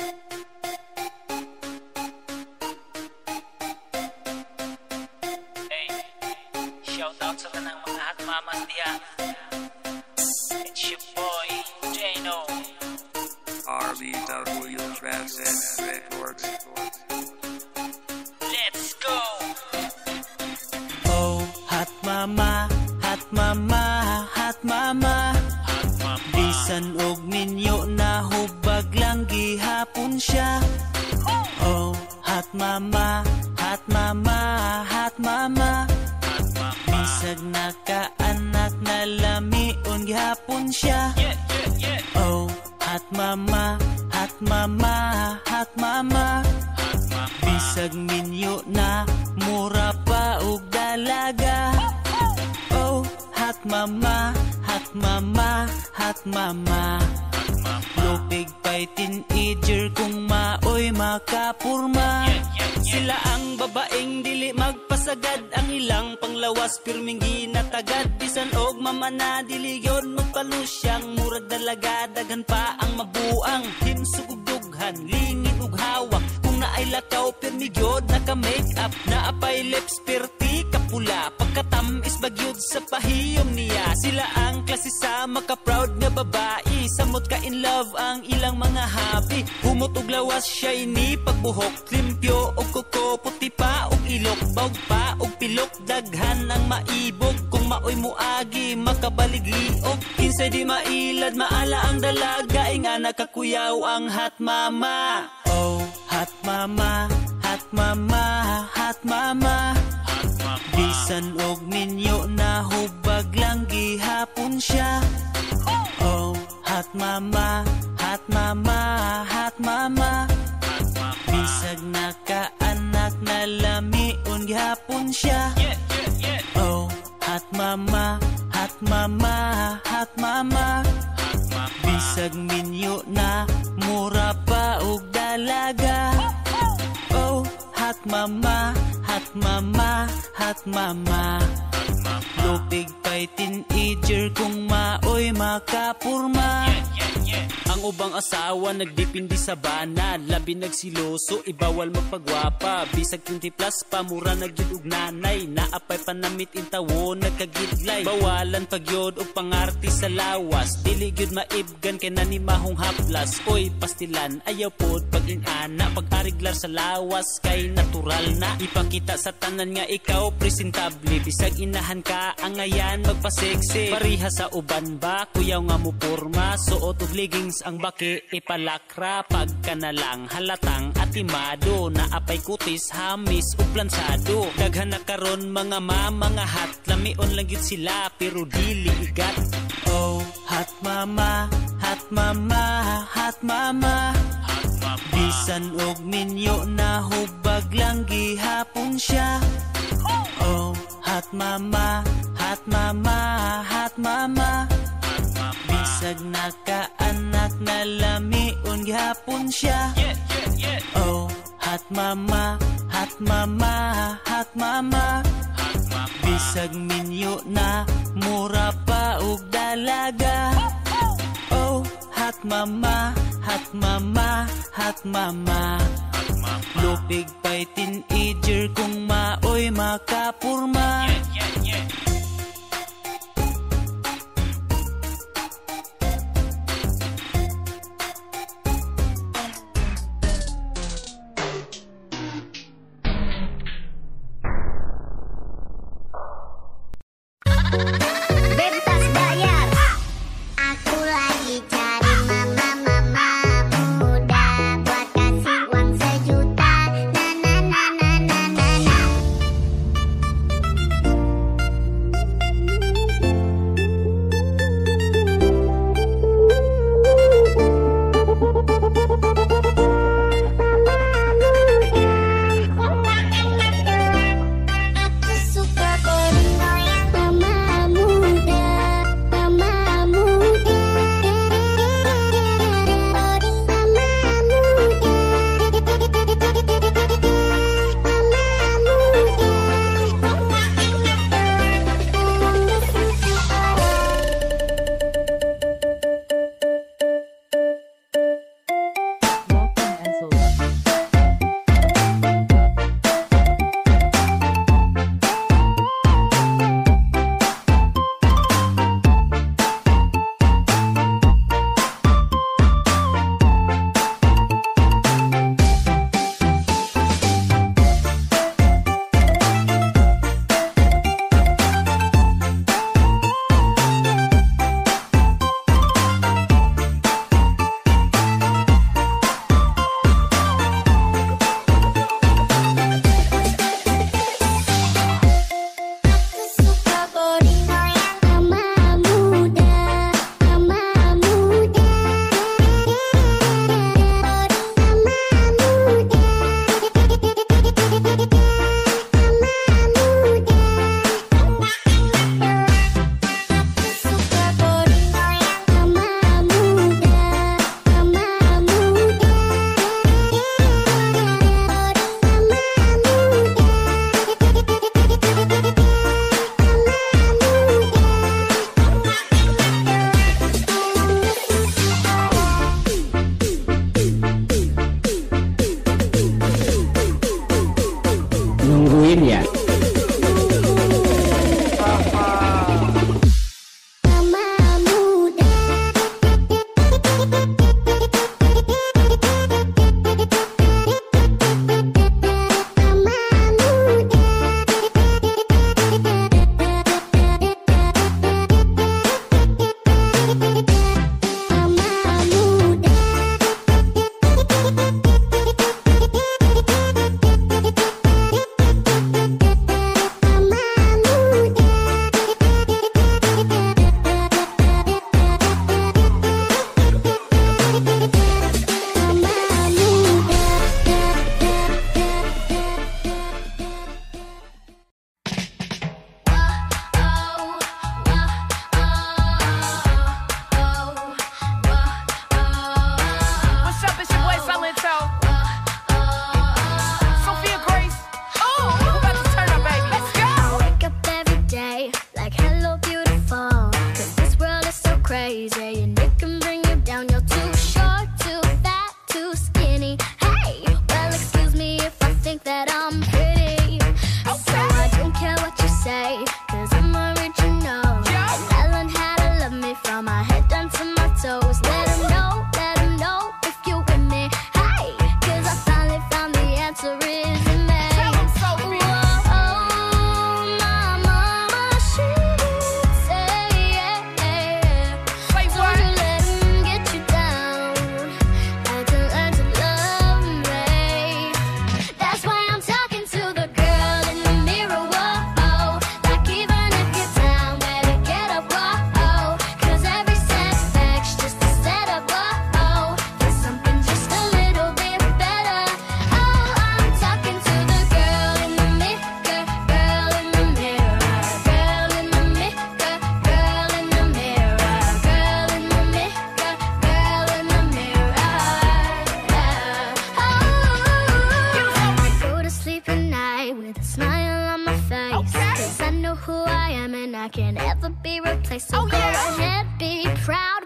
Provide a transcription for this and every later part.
you siya Oh, hot mama, hot mama, hot mama. Bisag nakaanak na lamion gihapon siya. Oh, hot mama, hot mama, hot mama. Bisag minyo na mura pa og dalaga Oh, hot mama, hot mama, hot mama. Lupig pa'y teenager kung makapurma. Sila ang babaeng dili magpasagad. Ang ilang panglawas pirming ginatagad. Bisan og mama na dili yon magpalusyang Murag dalaga. Daghan pa ang mabuang Himsugugdughan, lingin ug hawak. Kung naay lakaw pirmi gyud naka-make up. Naapay lips perti kapula Pagkatamis bagyod sa pahiyom niya. Sila ang klase sa maka-proud nga babae. Samot ka in love ang ilang mga happy. Humot og lawas shiny pagbuhok. Limpyo og kuko puti pa og ilok. Bawg pa og pilok daghan ang maibog. Kung maoy mo agi makabaligli og Kinsay di mailad maala ang dalaga. Inga nakakuyaw ang hot mama. Oh, hot mama, hot mama Hot mama. Bisan og minyo na hubag lang gihapon siya Oh, hot mama, hot mama, hot mama. Bisag nakaanak na lamion gihapon siya. Oh, hot mama, hot mama, hot mama. Bisag minyo na mura pa og dalaga Oh, hot mama, mama, hot mama. Lupig pa'y teenager kung maoy makapurma yeah, yeah. Ang ubang asawa nagdipindi sa bana. Labi nagsiloso, ibawal magpagwapa. Bisag 20 plus, pamura nagyud og nanay. Naapay panamit intawo, nagkagidlay Bawalan pagyod og pangarti sa lawas. Dili gyud maibgan kay nanimahong haplas. Oy, pastilan, ayaw pod pag ingana Pag-ariglar sa lawas, kay natural na. Ipakita sa tanan nga ikaw presentable. Bisag inahan ka, ang ayan magpa-sexy Pariha sa uban ba, kuyaw nga mo porma. Suot og leggings ang baki ipalakra Pagka na lang halatang atimado Naapay kutis, hamis ug plansado Daghan na karon mga ma, mga hat Lamion lang gyud sila pero dili igat. Oh, hot mama, hot mama, hot mama. Hot mama. Bisan og minyo na hubag lang gihapon siya. Oh, hot mama, hot mama, hot mama. Mama. Bisag nakaanak na lamion gihapon siya Yeah, yeah, yeah. Oh, hot mama, hot mama, hot mama Hot mama. Bisag minyo na mura pa og dalaga Oh, hot mama, hot mama, hot mama Hot mama. Lupig pa'y teenager kung maoy makapurma Yeah, yeah, yeah.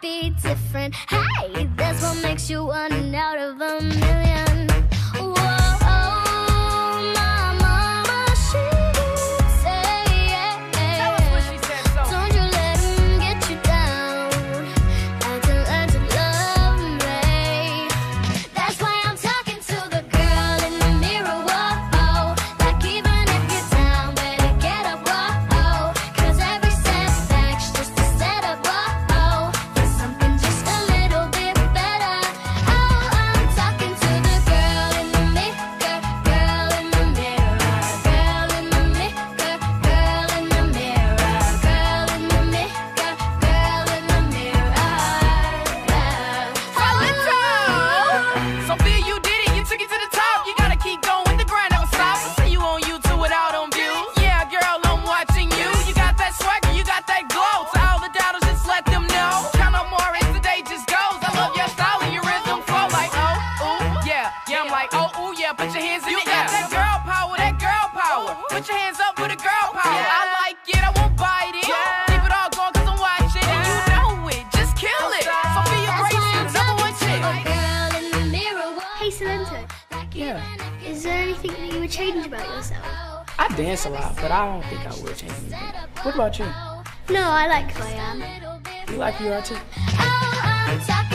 be different. Hey, that's what makes you one out of a million. dance a lot, but I don't think I will change anything. What about you? No, I like who I am. You like who you are too? Oh, oh,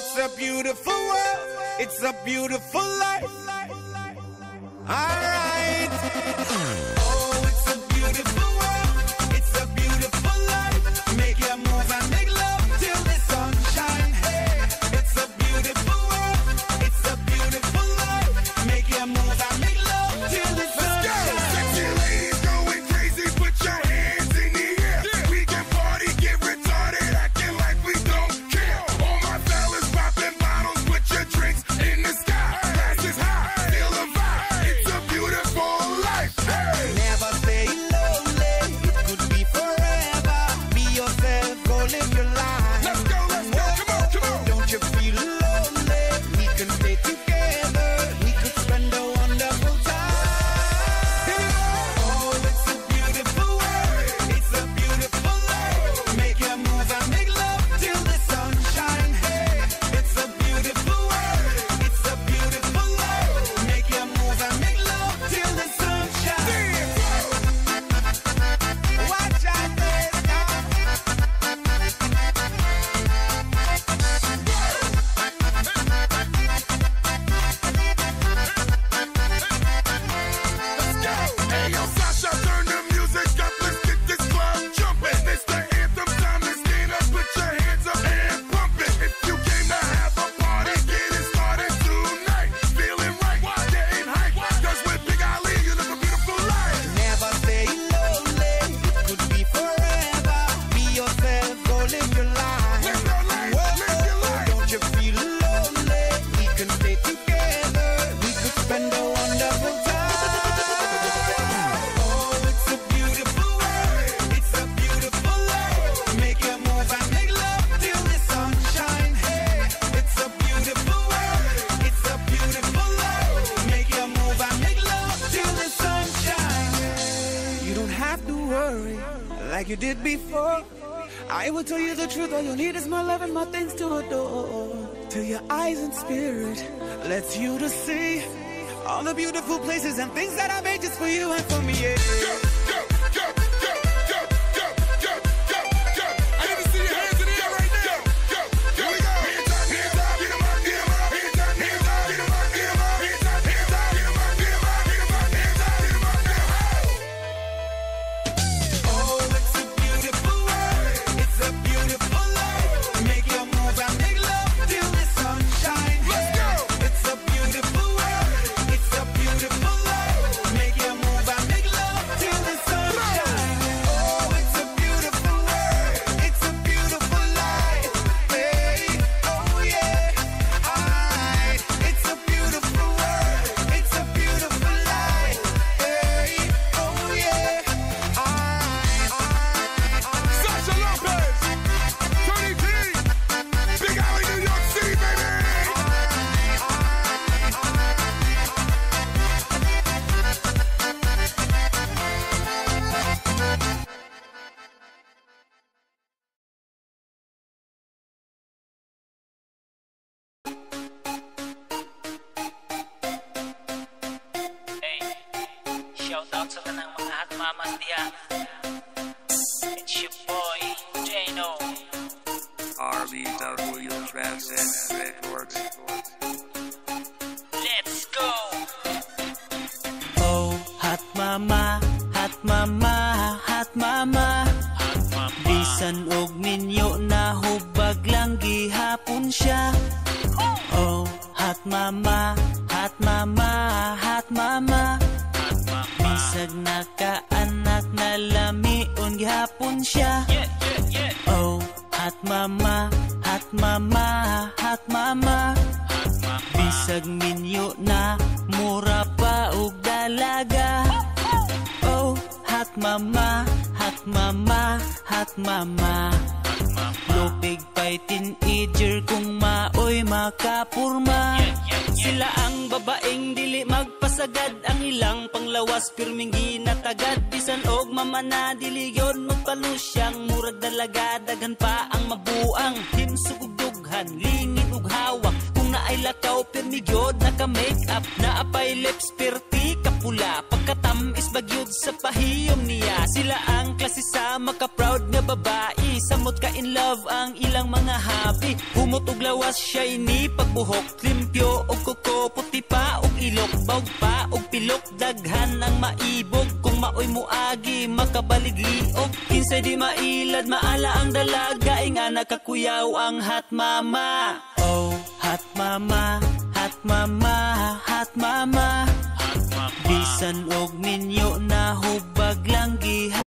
it's a beautiful world, it's a beautiful life. Alright. Oh, it's a beautiful world. did before. I will tell you the truth, all you need is my love and my things to adore. Till your eyes and spirit lets you to see all the beautiful places and things that I made just for you and for me. Yeah. Mamas diha. It's your boy, Jano. RBW Transit Records. Let's go! Oh, hot mama, hot mama, hot mama Bisan og ninyo na hubag lang gihapon siya Oh, hot mama, hot mama, hot mama Bisag nakaanak na lamion gihapon siya. Yeah, yeah, yeah. Oh, hot mama, hot mama, hot mama. Bisag minyo na mura pa og dalaga. Oh, hot mama, hot mama, hot mama. Lupig pa'y teenager kung maoy makapurma. Sila ang babaeng dili magpasagad Ang ilang panglawas pirming ginatagad. Bisan og mamana dili yon magpalusyang Murag dalaga daghan pa ang mabuang. Himsug ug dughan, lingid ug hawak Kung naay lakaw pirmi gyud naka-make up Naapay lips perti kapula. Pagkatamis bagyod sa pahiyom niya. Sila ang klase sa maka-proud nga babae. Samot ka in love ang ilang mga hobby Humot og lawas shiny pagbuhok. Limpyo og kuko puti pa og ilok. Bawg pa og pilok daghan ang maibog. Kung maoy mo agi makabaligli Og kinsay di mailad. Maala ang dalaga Inga nakakuyaw ang hot mama. Oh, Hot mama, hot mama, hot mama, hot mama. Bisan og ninyo na hubag lang gihat.